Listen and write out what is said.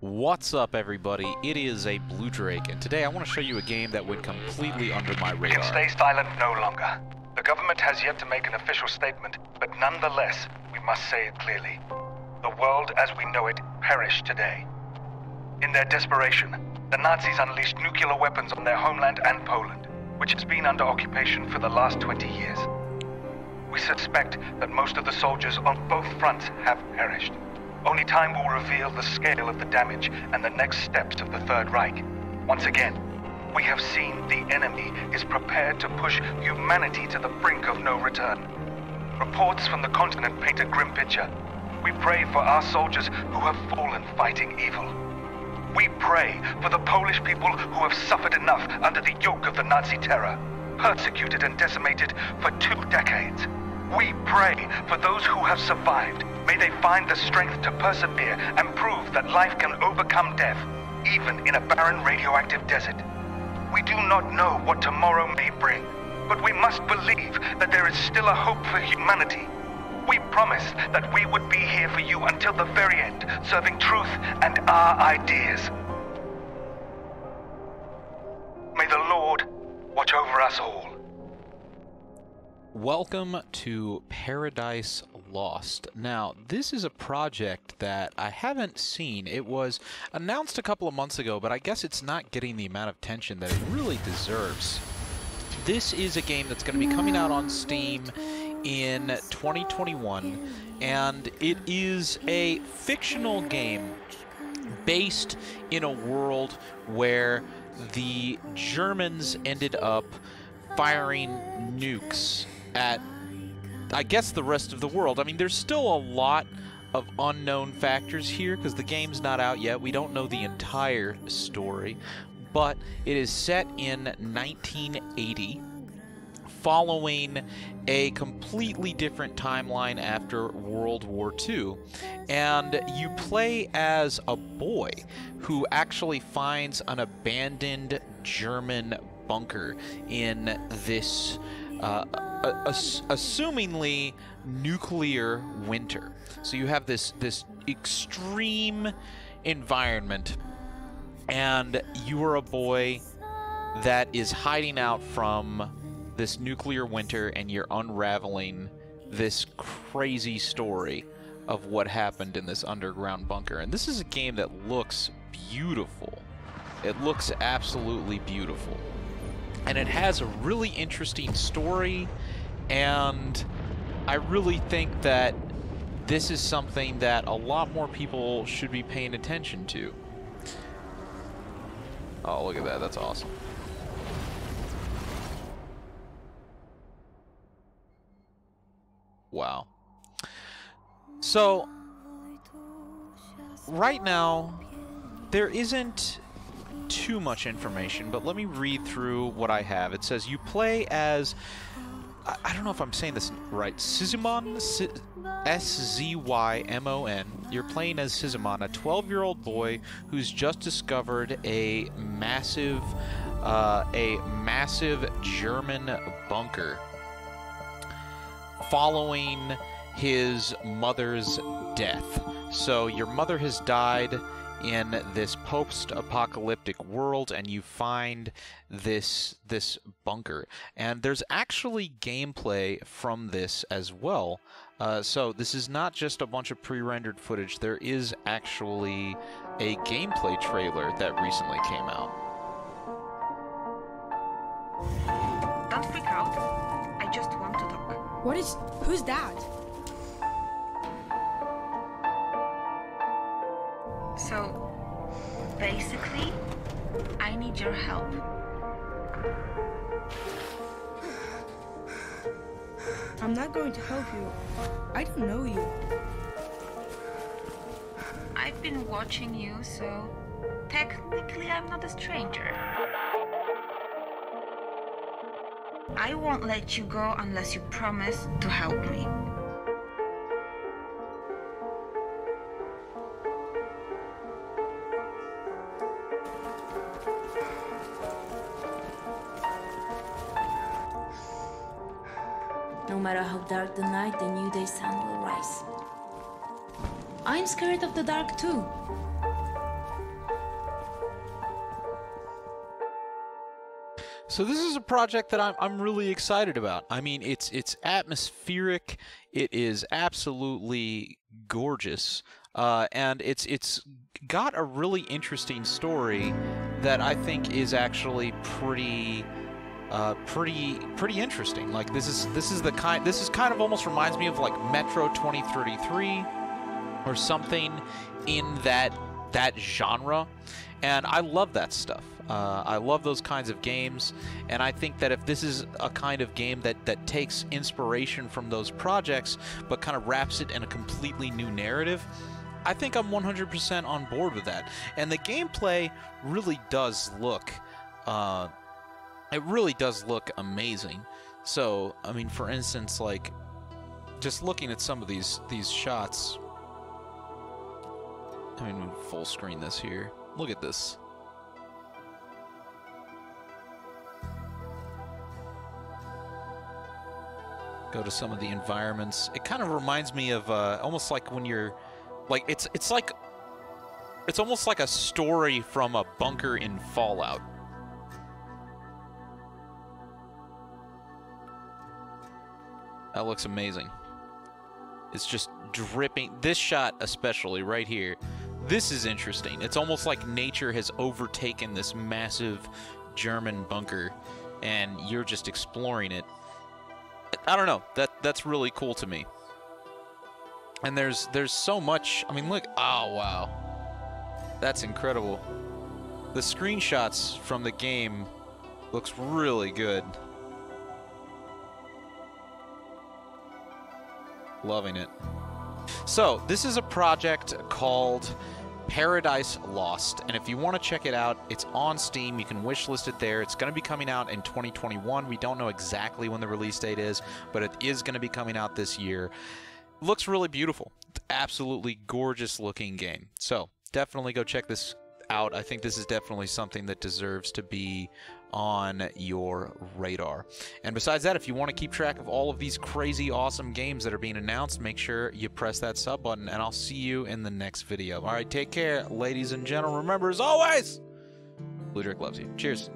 What's up, everybody? It is a Bluedrake, and today I want to show you a game that went completely under my radar. We can stay silent no longer. The government has yet to make an official statement, but nonetheless, we must say it clearly. The world as we know it perished today. In their desperation, the Nazis unleashed nuclear weapons on their homeland and Poland, which has been under occupation for the last 20 years. We suspect that most of the soldiers on both fronts have perished. Only time will reveal the scale of the damage and the next steps of the Third Reich. Once again, we have seen the enemy is prepared to push humanity to the brink of no return. Reports from the continent paint a grim picture. We pray for our soldiers who have fallen fighting evil. We pray for the Polish people who have suffered enough under the yoke of the Nazi terror, persecuted and decimated for two decades. We pray for those who have survived. May they find the strength to persevere and prove that life can overcome death, even in a barren radioactive desert. We do not know what tomorrow may bring, but we must believe that there is still a hope for humanity. We promised that we would be here for you until the very end, serving truth and our ideas. Welcome to Paradise Lost. Now, this is a project that I haven't seen. It was announced a couple of months ago, but I guess it's not getting the amount of attention that it really deserves. This is a game that's going to be coming out on Steam in 2021, and it is a fictional game based in a world where the Germans ended up firing nukes at, I guess, the rest of the world. I mean, there's still a lot of unknown factors here because the game's not out yet. We don't know the entire story, but it is set in 1980 following a completely different timeline after World War II. And you play as a boy who actually finds an abandoned German bunker in this uh, ass- assumingly nuclear winter. So you have this this extreme environment and you are a boy that is hiding out from this nuclear winter and you're unraveling this crazy story of what happened in this underground bunker. And this is a game that looks beautiful. It looks absolutely beautiful. And it has a really interesting story and I really think that this is something that a lot more people should be paying attention to. Oh, look at that. That's awesome. Wow. So, right now, there isn't too much information, but let me read through what I have. It says you play as. I, I don't know if I'm saying this right. Sizumon? S Z Y M O N. You're playing as Sizumon, a 12 year old boy who's just discovered a massive. Uh, a massive German bunker following his mother's death. So your mother has died in this post-apocalyptic world and you find this this bunker and there's actually gameplay from this as well uh, so this is not just a bunch of pre-rendered footage there is actually a gameplay trailer that recently came out Don't freak out. I just want to talk. What is. Who's that? Basically, I need your help. I'm not going to help you. I don't know you. I've been watching you, so technically I'm not a stranger. I won't let you go unless you promise to help me. matter how dark the night, the new day sun will rise. I'm scared of the dark too. So this is a project that I'm, I'm really excited about. I mean, it's it's atmospheric. It is absolutely gorgeous, uh, and it's it's got a really interesting story that I think is actually pretty uh, pretty pretty interesting. Like this is this is the kind this is kind of almost reminds me of like Metro 2033 or something in that that genre, and I love that stuff. Uh, I love those kinds of games, and I think that if this is a kind of game that, that takes inspiration from those projects, but kind of wraps it in a completely new narrative, I think I'm 100% on board with that. And the gameplay really does look, uh, it really does look amazing. So, I mean, for instance, like, just looking at some of these these shots, I mean, full screen this here. Look at this. go to some of the environments. It kind of reminds me of uh, almost like when you're, like it's it's like, it's almost like a story from a bunker in Fallout. That looks amazing. It's just dripping. This shot especially right here. This is interesting. It's almost like nature has overtaken this massive German bunker and you're just exploring it I don't know. That that's really cool to me. And there's there's so much. I mean, look. Oh wow, that's incredible. The screenshots from the game looks really good. Loving it. So this is a project called Paradise Lost. And if you want to check it out, it's on Steam. You can wishlist it there. It's going to be coming out in 2021. We don't know exactly when the release date is, but it is going to be coming out this year. Looks really beautiful. Absolutely gorgeous looking game. So definitely go check this out. I think this is definitely something that deserves to be on your radar. And besides that, if you want to keep track of all of these crazy awesome games that are being announced, make sure you press that sub button, and I'll see you in the next video. All right, take care, ladies and gentlemen. Remember, as always, Bluedrake loves you. Cheers.